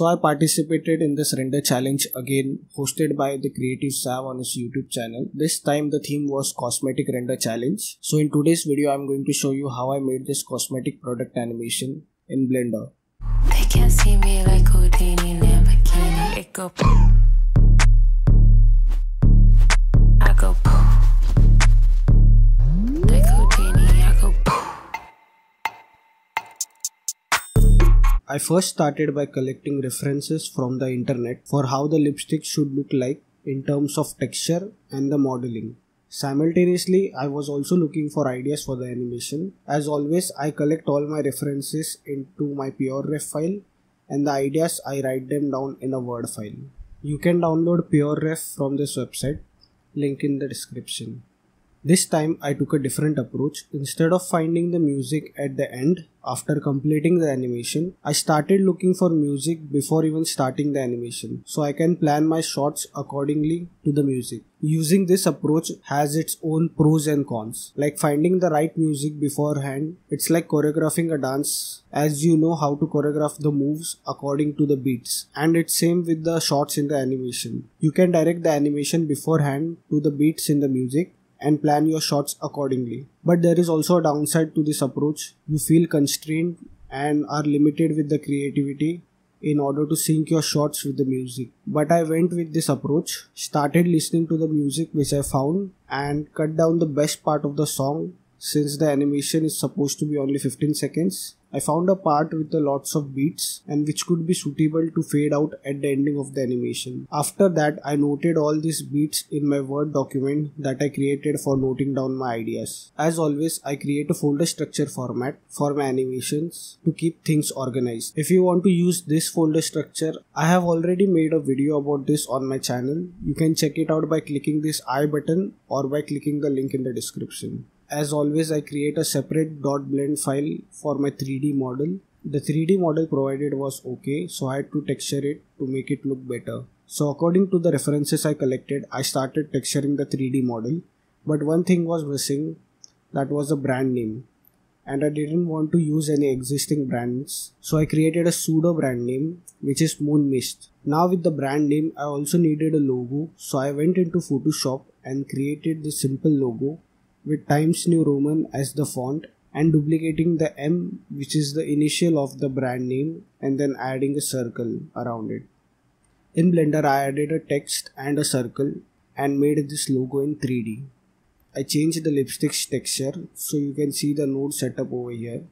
So I participated in this render challenge again hosted by the Creative Sav on his YouTube channel. This time the theme was cosmetic render challenge. So in today's video I'm going to show you how I made this cosmetic product animation in Blender. They can't see me like Houdini, Lamborghini. It go. I go. Like I first started by collecting references from the internet for how the lipstick should look like in terms of texture and the modeling. Simultaneously, I was also looking for ideas for the animation. As always, I collect all my references into my PureRef file and the ideas I write them down in a Word file. You can download PureRef from this website, link in the description. This time I took a different approach. Instead of finding the music at the end after completing the animation, I started looking for music before even starting the animation so I can plan my shots accordingly to the music. Using this approach has its own pros and cons. Like finding the right music beforehand, it's like choreographing a dance as you know how to choreograph the moves according to the beats. And it's same with the shots in the animation. You can direct the animation beforehand to the beats in the music and plan your shots accordingly. But there is also a downside to this approach. You feel constrained and are limited with the creativity in order to sync your shots with the music. But I went with this approach, started listening to the music which I found and cut down the best part of the song since the animation is supposed to be only 15 seconds I found a part with a lots of beats and which could be suitable to fade out at the ending of the animation. After that, I noted all these beats in my Word document that I created for noting down my ideas. As always, I create a folder structure format for my animations to keep things organized. If you want to use this folder structure, I have already made a video about this on my channel. You can check it out by clicking this I button or by clicking the link in the description as always I create a separate dot blend file for my 3D model. The 3D model provided was okay so I had to texture it to make it look better. So according to the references I collected I started texturing the 3D model but one thing was missing that was a brand name and I didn't want to use any existing brands so I created a pseudo brand name which is Moon Mist. Now with the brand name I also needed a logo so I went into Photoshop and created the simple logo with Times New Roman as the font and duplicating the M which is the initial of the brand name and then adding a circle around it. In Blender I added a text and a circle and made this logo in 3D. I changed the lipstick's texture so you can see the node setup over here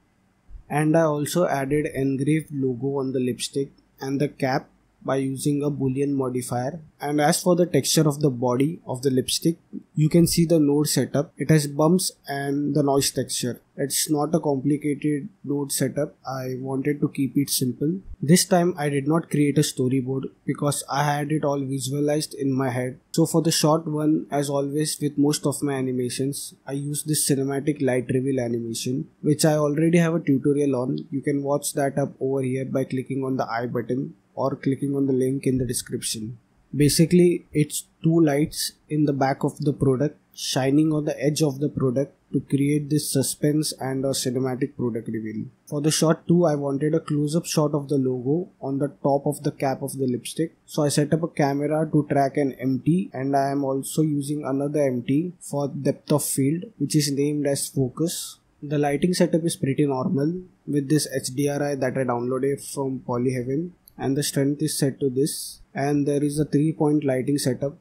and I also added engraved logo on the lipstick and the cap by using a boolean modifier. And as for the texture of the body of the lipstick you can see the node setup. It has bumps and the noise texture. It's not a complicated node setup. I wanted to keep it simple. This time i did not create a storyboard because i had it all visualized in my head. So for the short one as always with most of my animations i use this cinematic light reveal animation which i already have a tutorial on. You can watch that up over here by clicking on the i button or clicking on the link in the description. Basically, it's two lights in the back of the product shining on the edge of the product to create this suspense and a cinematic product reveal. For the shot 2, I wanted a close-up shot of the logo on the top of the cap of the lipstick. So I set up a camera to track an empty and I am also using another empty for depth of field which is named as focus. The lighting setup is pretty normal with this HDRI that I downloaded from Polyheaven and the strength is set to this and there is a three point lighting setup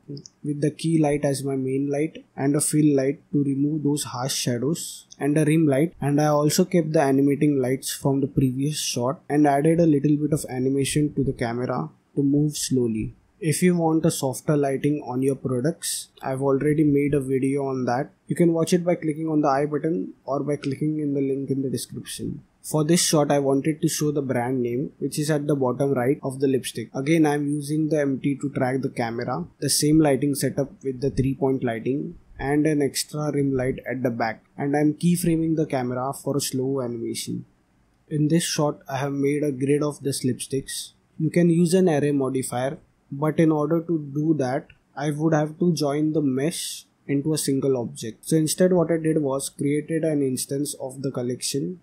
with the key light as my main light and a fill light to remove those harsh shadows and a rim light and I also kept the animating lights from the previous shot and added a little bit of animation to the camera to move slowly. If you want a softer lighting on your products, I've already made a video on that. You can watch it by clicking on the I button or by clicking in the link in the description. For this shot I wanted to show the brand name which is at the bottom right of the lipstick. Again I am using the empty to track the camera. The same lighting setup with the 3 point lighting and an extra rim light at the back and I am keyframing the camera for a slow animation. In this shot I have made a grid of the lipsticks. You can use an array modifier but in order to do that I would have to join the mesh into a single object. So instead what I did was created an instance of the collection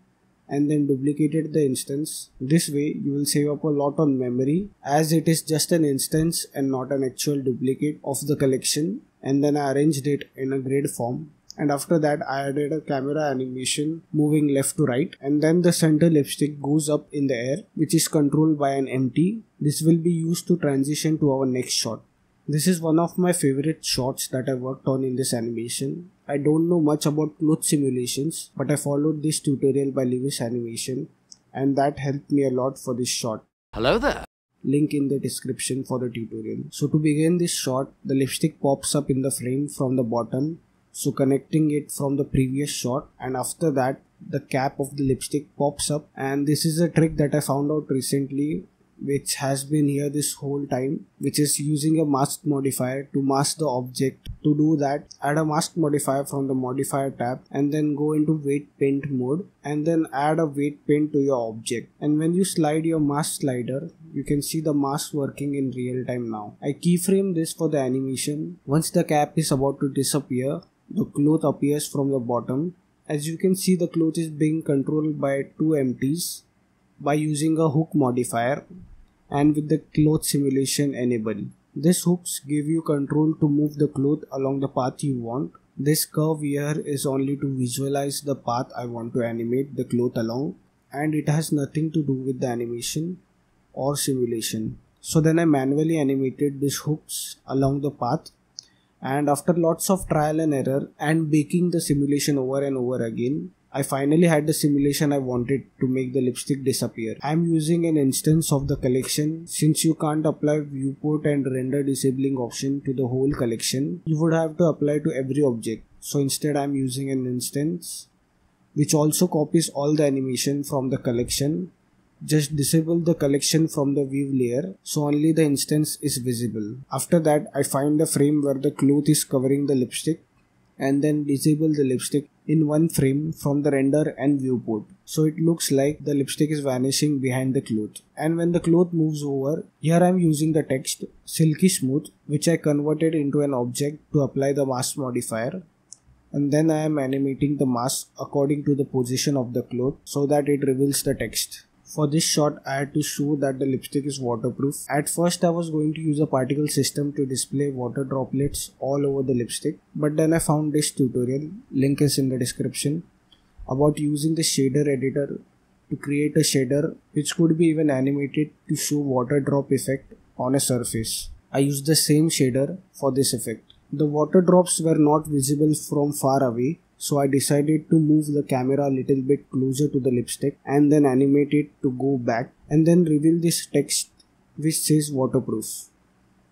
and then duplicated the instance. This way you will save up a lot on memory as it is just an instance and not an actual duplicate of the collection and then I arranged it in a grid form and after that I added a camera animation moving left to right and then the center lipstick goes up in the air which is controlled by an empty. This will be used to transition to our next shot. This is one of my favorite shots that I worked on in this animation. I don't know much about cloth simulations, but I followed this tutorial by Lewis Animation and that helped me a lot for this shot. Hello there. Link in the description for the tutorial. So to begin this shot, the lipstick pops up in the frame from the bottom, so connecting it from the previous shot and after that the cap of the lipstick pops up and this is a trick that I found out recently which has been here this whole time which is using a mask modifier to mask the object. To do that add a mask modifier from the modifier tab and then go into weight paint mode and then add a weight paint to your object. And when you slide your mask slider you can see the mask working in real time now. I keyframe this for the animation. Once the cap is about to disappear the cloth appears from the bottom. As you can see the cloth is being controlled by two empties by using a hook modifier and with the cloth simulation enabled. These hooks give you control to move the cloth along the path you want. This curve here is only to visualize the path I want to animate the cloth along and it has nothing to do with the animation or simulation. So then I manually animated these hooks along the path and after lots of trial and error and baking the simulation over and over again I finally had the simulation I wanted to make the lipstick disappear. I am using an instance of the collection since you can't apply viewport and render disabling option to the whole collection. You would have to apply to every object. So instead I am using an instance which also copies all the animation from the collection. Just disable the collection from the view layer so only the instance is visible. After that I find the frame where the cloth is covering the lipstick and then disable the lipstick in one frame from the render and viewport. So it looks like the lipstick is vanishing behind the cloth. And when the cloth moves over, here I am using the text silky smooth which I converted into an object to apply the mask modifier. And then I am animating the mask according to the position of the cloth so that it reveals the text. For this shot, I had to show that the lipstick is waterproof. At first, I was going to use a particle system to display water droplets all over the lipstick, but then I found this tutorial, link is in the description, about using the shader editor to create a shader which could be even animated to show water drop effect on a surface. I used the same shader for this effect. The water drops were not visible from far away so I decided to move the camera a little bit closer to the lipstick and then animate it to go back and then reveal this text which says waterproof.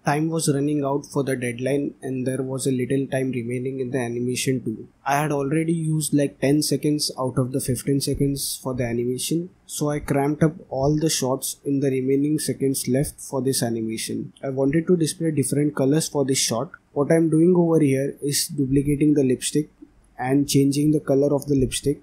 Time was running out for the deadline and there was a little time remaining in the animation too. I had already used like 10 seconds out of the 15 seconds for the animation so I cramped up all the shots in the remaining seconds left for this animation. I wanted to display different colors for this shot. What I am doing over here is duplicating the lipstick and changing the color of the lipstick.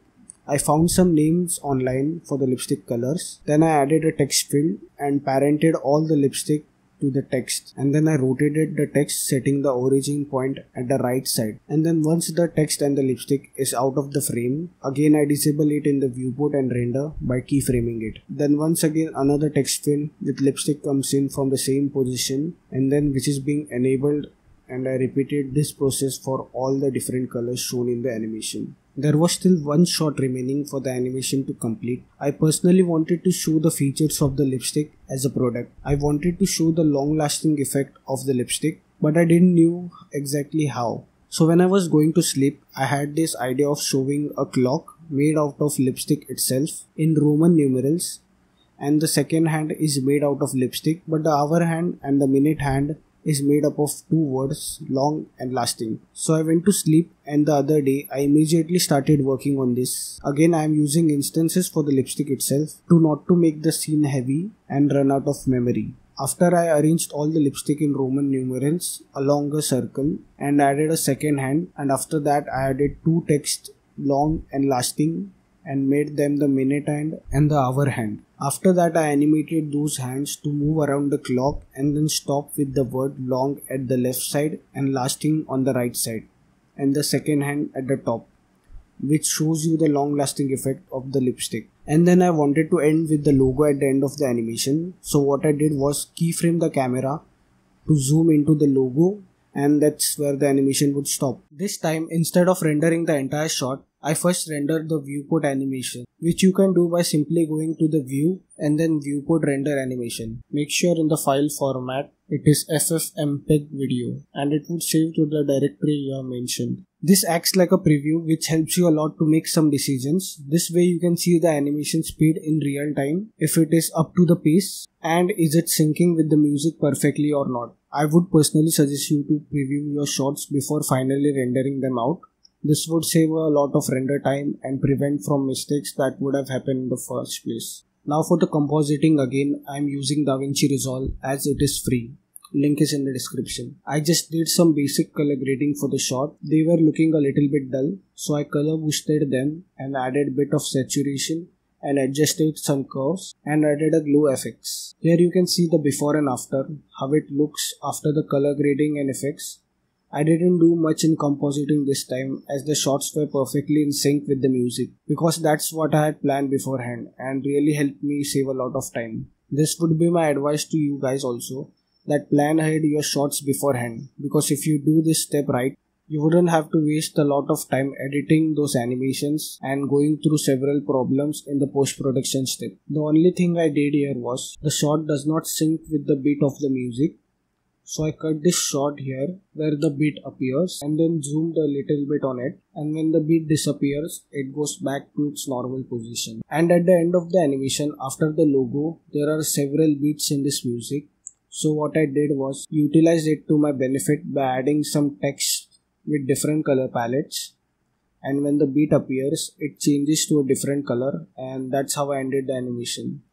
I found some names online for the lipstick colors. Then I added a text field and parented all the lipstick to the text and then I rotated the text setting the origin point at the right side and then once the text and the lipstick is out of the frame again I disable it in the viewport and render by keyframing it then once again another text field with lipstick comes in from the same position and then which is being enabled and I repeated this process for all the different colors shown in the animation. There was still one shot remaining for the animation to complete. I personally wanted to show the features of the lipstick as a product. I wanted to show the long lasting effect of the lipstick, but I didn't know exactly how. So when I was going to sleep, I had this idea of showing a clock made out of lipstick itself in Roman numerals and the second hand is made out of lipstick but the hour hand and the minute hand is made up of two words, long and lasting. So I went to sleep and the other day I immediately started working on this. Again I am using instances for the lipstick itself to not to make the scene heavy and run out of memory. After I arranged all the lipstick in Roman numerals along a circle and added a second hand and after that I added two texts long and lasting and made them the minute hand and the hour hand. After that I animated those hands to move around the clock and then stop with the word long at the left side and lasting on the right side and the second hand at the top which shows you the long lasting effect of the lipstick and then I wanted to end with the logo at the end of the animation. So what I did was keyframe the camera to zoom into the logo and that's where the animation would stop. This time instead of rendering the entire shot, I first render the viewport animation, which you can do by simply going to the view and then viewport render animation. Make sure in the file format it is ffmpeg video and it would save to the directory you have mentioned. This acts like a preview which helps you a lot to make some decisions. This way you can see the animation speed in real time, if it is up to the pace and is it syncing with the music perfectly or not. I would personally suggest you to preview your shots before finally rendering them out this would save a lot of render time and prevent from mistakes that would have happened in the first place. Now for the compositing again, I am using DaVinci Resolve as it is free. Link is in the description. I just did some basic color grading for the shot. They were looking a little bit dull, so I color boosted them and added bit of saturation and adjusted some curves and added a glow effects. Here you can see the before and after, how it looks after the color grading and effects I didn't do much in compositing this time as the shots were perfectly in sync with the music because that's what I had planned beforehand and really helped me save a lot of time. This would be my advice to you guys also that plan ahead your shots beforehand because if you do this step right you wouldn't have to waste a lot of time editing those animations and going through several problems in the post production step. The only thing I did here was the shot does not sync with the beat of the music so I cut this short here where the beat appears and then zoomed a little bit on it and when the beat disappears it goes back to its normal position. And at the end of the animation after the logo there are several beats in this music. So what I did was utilize it to my benefit by adding some text with different color palettes and when the beat appears it changes to a different color and that's how I ended the animation.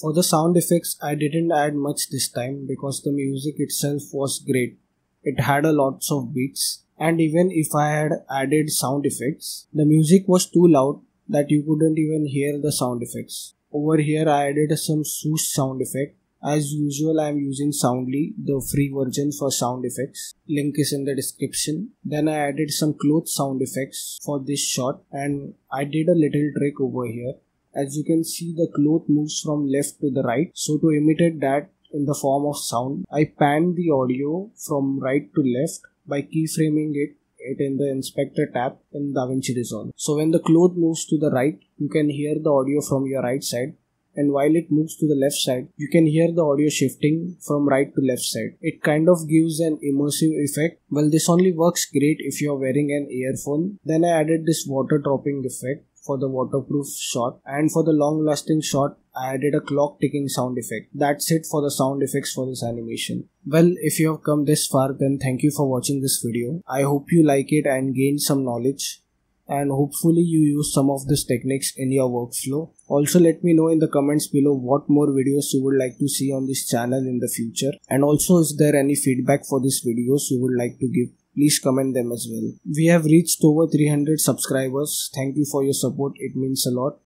For the sound effects, I didn't add much this time because the music itself was great. It had a lots of beats, and even if I had added sound effects, the music was too loud that you couldn't even hear the sound effects. Over here, I added some swoosh sound effect. As usual, I am using Soundly, the free version for sound effects. Link is in the description. Then I added some clothes sound effects for this shot, and I did a little trick over here as you can see the cloth moves from left to the right so to imitate that in the form of sound I pan the audio from right to left by keyframing it it in the inspector tab in DaVinci Resolve. So when the cloth moves to the right, you can hear the audio from your right side and while it moves to the left side, you can hear the audio shifting from right to left side. It kind of gives an immersive effect. Well, this only works great if you're wearing an earphone. Then I added this water dropping effect for the waterproof shot and for the long lasting shot I added a clock ticking sound effect. That's it for the sound effects for this animation. Well, if you have come this far then thank you for watching this video. I hope you like it and gain some knowledge and hopefully you use some of these techniques in your workflow. Also let me know in the comments below what more videos you would like to see on this channel in the future and also is there any feedback for these videos you would like to give please comment them as well. We have reached over 300 subscribers. Thank you for your support. It means a lot.